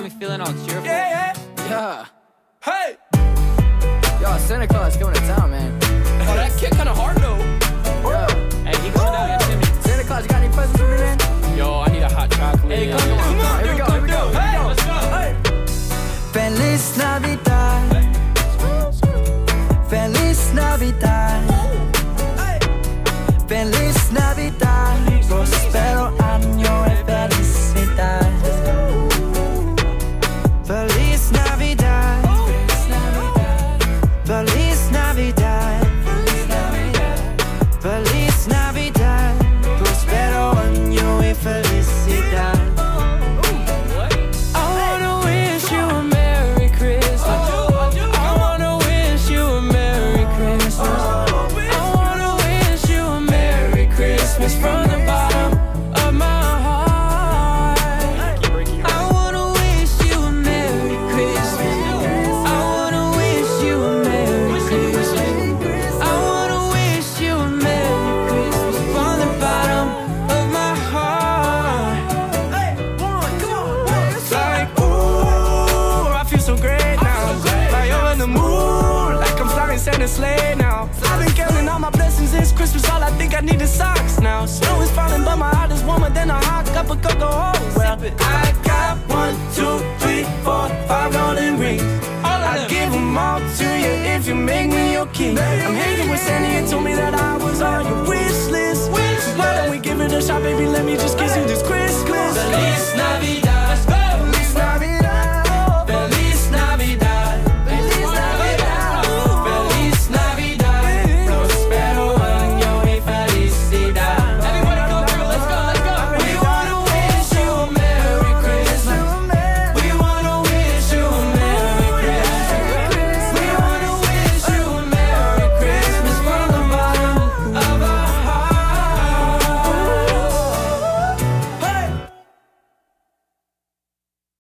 got me feeling all cheerful. Yeah, yeah. yeah. Hey! Yo, Santa Claus coming to town, man. Oh, that kick kinda hard though. Yo. Hey, he coming down here, Timmy. Santa Claus, you got any presents for me, man? Yo, I need a hot chocolate. Hey, come, come, come, on, here we go, here we go. Hey, go. let's go. Hey. Feliz Navidad. Feliz Navidad. Santa's sleigh now. I've been counting all my blessings this Christmas. All I think I need is socks now. Snow is falling, but my heart is warmer than a hot cup of cocoa. Oh, well, I got one, two, three, four, five golden rings. All I'll give them all to you if you make me your king. I'm hanging with Sandy and told me that I was on your wish list. So why don't we give it a shot, baby? Let me just kiss you